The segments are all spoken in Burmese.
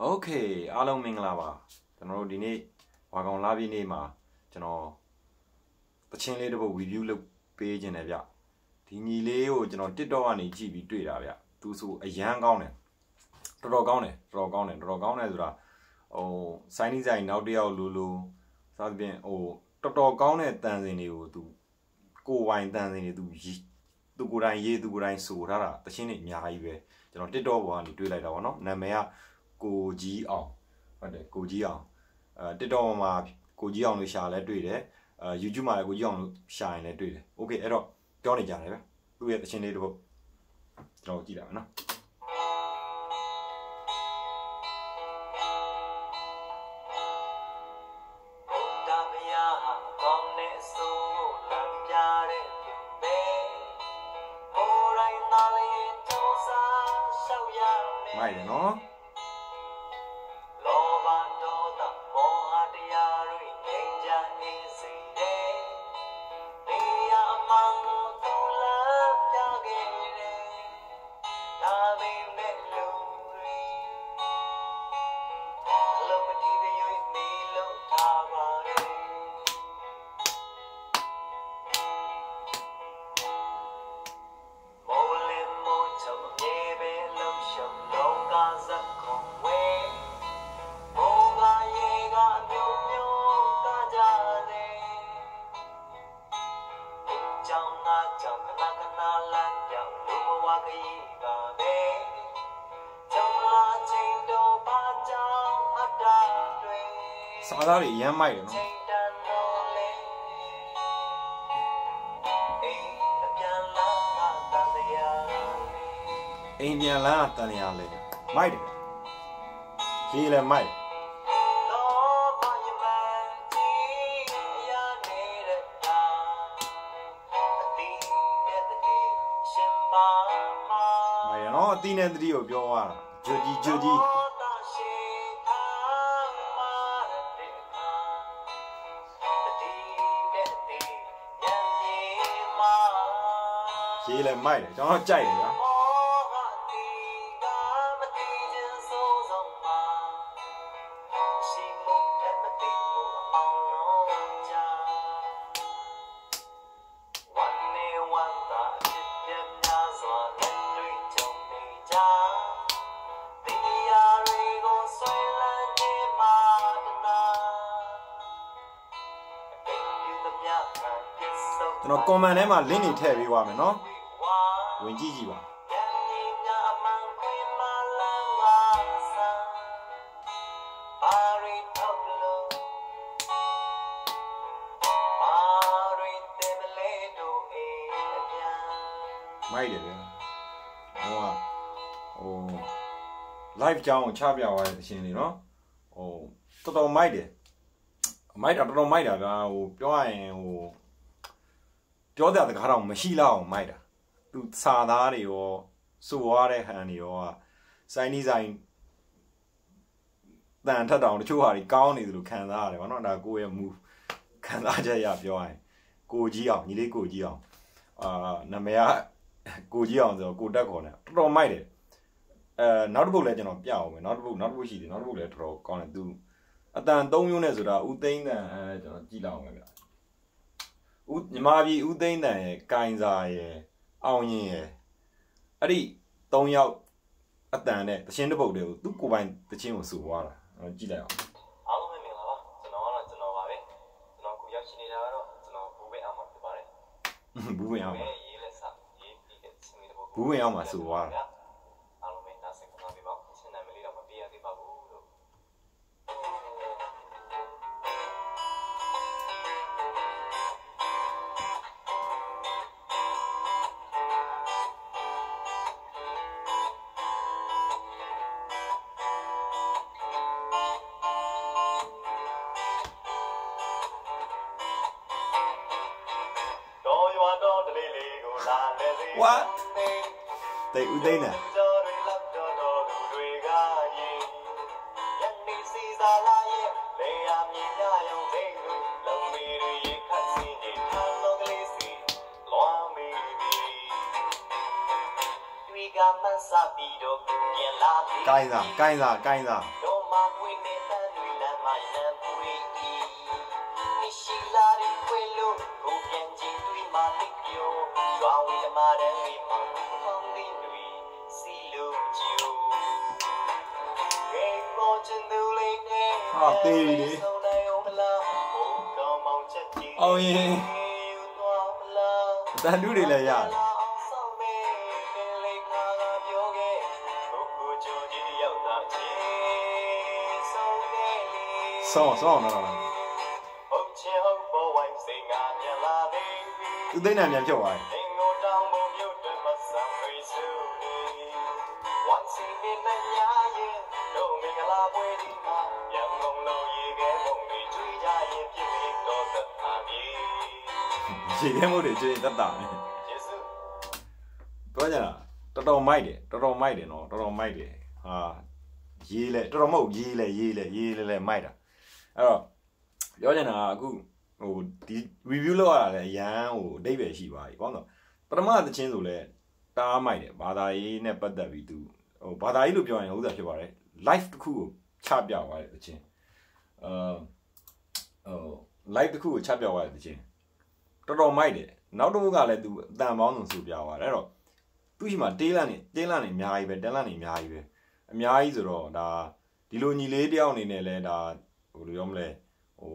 โอเคအားလုံးမင်္ဂလာပါကျွန်တော်တို့ဒီနေ့ဝါကောင်လာပြည့်နေ့မှာကျွန်တော်တချင်းလေးတစ်ပုတ် review လုပ်ပေးခြင်းတယ်ဗျဒီညီလေးကိုကျွန်တော် TikTok ကနေကြည့်ပြီးတွေ့တာဗျသူဆိုအရန်ကောင်းတယ်တော်တော်ကောင်းတယ်တော်တော်ကောင်းတယ်တော်တော်ကောင်းတယ်ဆိုတာဟိုစိုင်းနီးဆိုင်နောက်တစ်ယောက်လူလူစသဖြင့်ဟိုတော်တော်ကောင်းတဲ့တန်စင်တွေကိုသူကိုဝိုင်တန်စင်တွေသူသူကိုယ်တိုင်ရေးသူကိုယ်တိုင်ဆိုထားတာတချင်းတွေအများကြီးပဲကျွန်တော် TikTok ပေါ်ကနေတွေ့လိုက်တာပေါ့နော်နာမည်က ကိုကြီးအောင်ဟုတ်တယ်ကိုကြီးအောင်အဲ TikTok မှာကိုကြီးအောင်လို့ရှာလဲတွေ့တယ်အဲ YouTube မှာလည်းကိုကြီးအောင်လို့ရှာရင်လည်းတွေ့တယ်။ Okay အဲ့တော့ပြောနေကြတယ်ဗျ။သူ့ရဲ့တခြင်းလေးတစ်ပုဒ်ကျွန်တော်ကြည့်လိုက်မယ်နော်။ Sama tadi yang main no. အိမ်ပြန်လာတန်ရလဲမိုက်တယ်ခီးလဲမိုက်မိုက်နော်အတီးနဲ့တတိကိုပြောသွားတာဂျိုဂျီဂျိုဂျီ ရေးလဲမိုက်တယ်ကျွန်တော်ကြိုက်တယ်ဗျာကျွန်တော် comment ထဲမှာ link တွေထည့်ပေးပါမယ်နော် ဝင်ကြည့်ကြည့်ပါမိုက်တယ်ဗျာဟိုကဟို live ကြောင်းကိုချပြသွားတဲ့ရှင်တွေနော်ဟိုတော်တော်မိုက်တယ်မိုက်တာတော်တော်မိုက်တာဗျာဟိုပြောရရင်ဟိုပြောတဲ့တကားတော့မရှိလောက်အောင်မိုက်တာ သူစာသားတွေရောစိုးရတဲ့ဟန်တွေရောစိုင်းနီးဆိုင်တန်ထက်တောင်တချို့ဟာတွေကောင်းနေတယ်လို့ခံစားရတယ်ဗောနော်ဒါကိုယ့်ရဲ့မူခံစားချက်ရပြောရရင်ကိုကြီးအောင်ညီလေးကိုကြီးအောင်အာနာမည်ကကိုကြီးအောင်ဆိုတော့ကိုတက်ခေါ်တယ်တော်တော်မိုက်တယ်အဲနောက်တစ်ပုတ်လည်းကျွန်တော်ပြအောင်မယ်နောက်တစ်ပုတ်နောက်တစ်ပုတ်ရှိတယ်နောက်တစ်ပုတ်လည်းတော်တော်ကောင်းတယ်သူအတန်၃မျိုးနဲ့ဆိုတာဦးသိန်းတန်အဲကျွန်တော်ကြည့်လောက်အောင်ပဲဗျဦးညီမပြည်ဦးသိန်းတန်ရဲ့ကိုင်စာရဲ့ အောင်ရင်ရဲ့အဲ့ဒီ၃ယောက်အတန်နဲ့တခြင်းတစ်ပုတ်တည်းကိုသူ့ကိုယ်ပိုင်တခြင်းကိုစုသွားတာကြည့်လိုက်အောင်အားလုံးပဲမင်္ဂလာပါကျွန်တော်ကတော့ကျွန်တော်ပါပဲကျွန်တော်ကိုရောက်ရှိနေတာကတော့ကျွန်တော်ဘူးပဲအောင်မှာဖြစ်ပါတယ်ဘူးဝင်အောင်ရေးလက်စရေးပြီးတဲ့စမီတစ်ပုတ်ဘူးဝင်အောင်မှာစုသွားတာတိတ်ဦးသိန်းနဲ့ကမှန်းစပြီးတော့ ပြန်လာပြီကိုင်းစားကိုင်းစားကို ဟာသေးပြီလေအောင်ရင်တန်တူးတွေလည်းရတယ်ဆောင်းဆောင်းနော်သူသိနေပြန်ဖြုတ်သွားတယ် ရေခဲမှုတွေကျွေးတက်တာပဲယေစုပြောကြတာတော်တော်မိုက်တယ်တော်တော်မိုက်တယ်နော်တော်တော်မိုက်တယ်ဟာရေးလဲတော်တော်မဟုတ်ရေးလဲရေးလဲရေးလဲလဲမိုက်တာအဲ့တော့ပြောကြတာကအခုဟိုဒီ review လောက်ရတာလဲအရန်ဟိုအတိတ်ပဲရှိပါပြီဘာလို့လဲပထမသချင်းဆိုလဲတားမိုက်တယ်ဘာသာရေးနဲ့ပတ်သက်ပြီးသူဟိုဘာသာရေးလို့ပြောရင်ဥစ္စာဖြစ်ပါတယ် live တစ်ခုကိုချပြသွားတယ်သချင်းအာဟို live တစ်ခုကိုချပြသွားတယ်သချင်း တော်တော်မိုက်တယ်နောက်တစ်ခုကလည်းသူအတန်ပေါင်းစုံဆိုပြသွားတယ်အဲ့တော့ သူ့ရှိမှာတေးလန့်နေတေးလန့်နေအများကြီးပဲတန်းလန့်နေအများကြီးပဲအများကြီးဆိုတော့ဒါဒီလိုညီလေးတယောက်အနေနဲ့လဲဒါဟိုလိုပြောမလဲဟို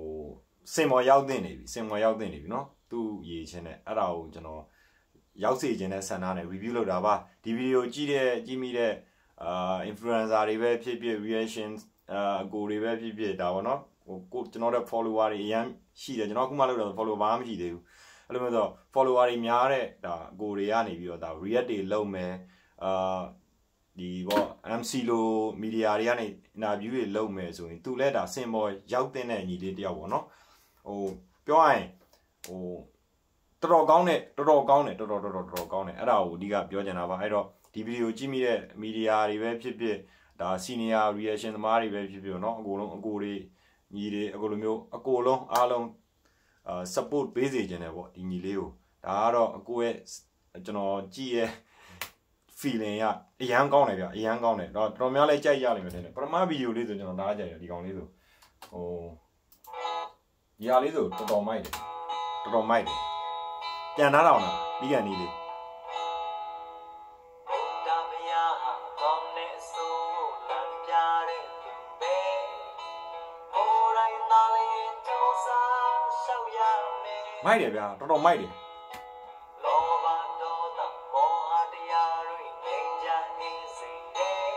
စင်မော်ရောက်တင်နေပြီစင်မော်ရောက်တင်နေပြီเนาะသူ့ရေချင်းနဲ့အဲ့ဒါကိုကျွန်တော်ရောက်စေခြင်းနဲ့ဆန္ဒနဲ့ review လုပ်တာပါဒီဗီဒီယိုကြည့်တဲ့ကြည့်မိတဲ့အာ influencer တွေပဲဖြစ်ဖြစ် reaction အာအကိုတွေပဲဖြစ်ဖြစ်ဒါပေါ့နော် ဟိုကိုကျွန်တော်တို့ follower တွေအရင်ရှိတယ်ကျွန်တော်အခုမှလုပ်တော့ follower ဘာမှမရှိသေးဘူးအဲ့လိုမျိုးဆို follower တွေများတဲ့ဒါအကိုတွေကနေပြီးတော့ဒါ react တွေလုပ်မယ်အာဒီပေါ့ MC လို media တွေကနေ interview တွေလုပ်မယ်ဆိုရင်သူလည်းဒါစင်ပေါ်ရောက်တဲ့ညီလေးတယောက်ပေါ့နော်ဟိုပြောရရင်ဟိုတော်တော်ကောင်းတဲ့တော်တော်ကောင်းတယ်တော်တော်တော်တော်တော်ကောင်းတယ်အဲ့ဒါကိုအဓိကပြောချင်တာပါအဲ့တော့ဒီဗီဒီယိုကြည့်မိတဲ့ media တွေပဲဖြစ်ဖြစ်ဒါ senior reaction သမားတွေပဲဖြစ်ဖြစ်เนาะအကုန်လုံးအကိုတွေ ညီတွေအကုန်လိုမျိုးအကိုလုံးအားလုံးအာ support ပေးစေခြင်းတယ်ပေါ့ဒီညီလေးကိုဒါကတော့အကိုရဲ့ကျွန်တော်ကြည့်ရဲ့ feeling ရအရန်ကောင်းတယ်ဗျအရန်ကောင်းတယ်တော့တော်တော်များလဲကြိုက်ရလိမ့်မယ်ထင်တယ်ပထမဗီဒီယိုလေးဆိုကျွန်တော်နားကြတယ်ဒီကောင်လေးဆိုဟိုဒီဟာလေးဆိုတော်တော်မိုက်တယ်တော်တော်မိုက်တယ်ပြန်နားတော့လားပြီးကန်နီးလေး မယ်မိုက်တယ်ဗျာတော်တော်မိုက်တယ်လောဘဒေါသမောဟတရားတွေငြိမ်းချမ်းအေးစေတယ်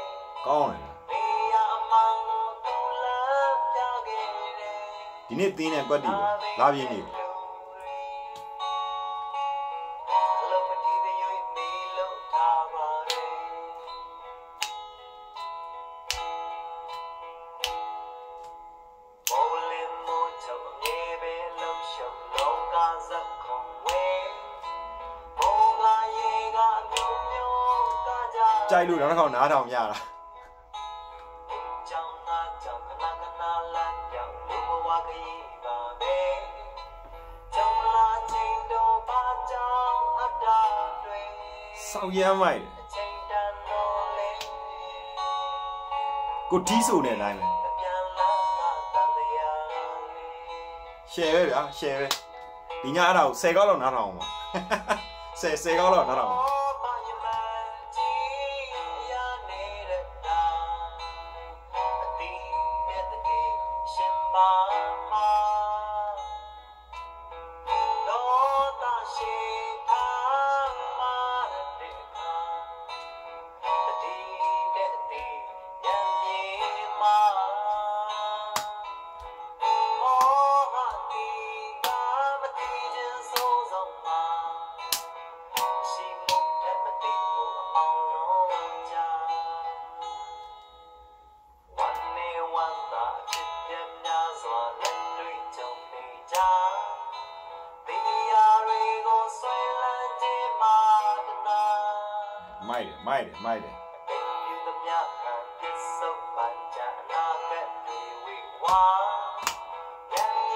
ကောင်းတယ်ဗျာဘေးရအမှန်ကိုသူလမ်းပြခဲ့တယ်ဒီနေ့သင်းတဲ့ကွက်တီပဲလာပြင်းနေပြီ ကြကြိုက်လို့နောက်တစ်ခေါက်နားထောင်ရတာကြောင်နာကြောင်ခဏခဏလမ်းပြောင်းလူဘဝခရီးပါပဲကြောင်လာချိန်တော့ပါကြောင်အတားတွေစောက်ရမ်းမိုက်တယ်အချိန်တန်တော့လေကိုတီးဆိုနေတိုင်းပဲပြန်လာငါတန်တရားလေး share ပဲဗျာ share ပဲဒီညအဲ့ဒါကို10ကောက်လောက်နားထောင်အောင်ပါ10 10ကောက်လောက်နားထောင်အောင်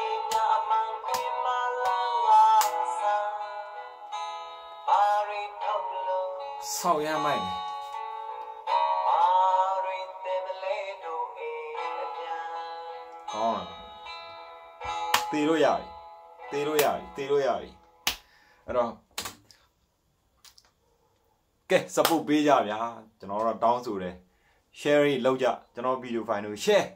ဤနာမန်ခွေမလာလာဆာပါရီထုတ်လို့စောက်ရမ်းမိုက်တယ်ပါရီတေမလေးတို့အေးအပြန်ကောင်းတယ်တေးလို့ရပြီတေးလို့ရပြီတေးလို့ရပြီအဲ့တော့ ကဲ support ပေးကြဗျာကျွန်တော်တို့တောင်းဆိုတယ် share လောက်ကြကျွန်တော်ဗီဒီယိုဖိုင်တို့ share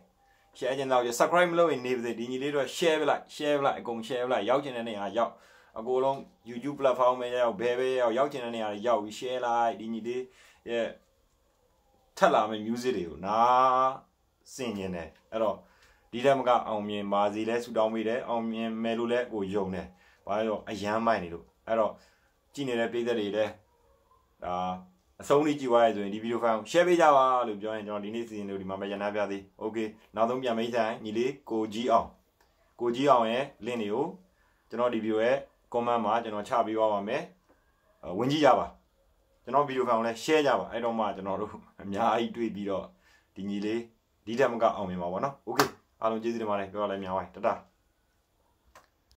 share ချင်တော့ subscribe မလုပ်ရင်နေပါစေဒီညီလေးတို့ share ပလိုက် share ပလိုက်အကုန် share ပလိုက်ရောက်ချင်တဲ့နေရာရောက်အကိုလုံး YouTube platform ပဲရောက်ဘယ်ပဲရောက်ရောက်ချင်တဲ့နေရာရောက်ပြီး share လိုက်ဒီညီလေးရဲ့ထက်လာမယ့် music တွေကိုနားစင်ကျင်တယ်အဲ့တော့ဒီတက်မကအောင်မြင်ပါစီလဲဆူတောင်းပေးတယ်အောင်မြင်မယ်လို့လဲကိုယုံတယ်ဘာလို့လဲတော့အရန်မိုက်နေလို့အဲ့တော့ကြည်နေတဲ့ပြည်သက်တွေလည်း ဒါအဆုံးလေးကြည့်သွားရဆိုရင်ဒီဗီဒီယိုဖိုင်ကို share ပေးကြပါလို့ပြောရင်ကျွန်တော်ဒီနေ့စီစဉ်လို့ဒီမှာပဲရန်နာပြသေး။ Okay နောက်ဆုံးပြန်မိတ်ဆိုင်ညီလေးကိုကြီးအောင်ကိုကြီးအောင်ရဲ့ link တွေကိုကျွန်တော်ဒီဗီဒီယိုရဲ့ comment မှာကျွန်တော်ချပေးသွားပါမယ်။အဝင်ကြည့်ကြပါ။ကျွန်တော်ဗီဒီယိုဖိုင်ကိုလည်း share ကြပါအဲ့တော့မှကျွန်တော်တို့အများကြီးတွေ့ပြီးတော့ဒီညီလေးဒီတက်မကအောင်မြင်ပါဘောနော်။ Okay အားလုံးကျေးဇူးတင်ပါတယ်ပြောရလဲများပါတတ။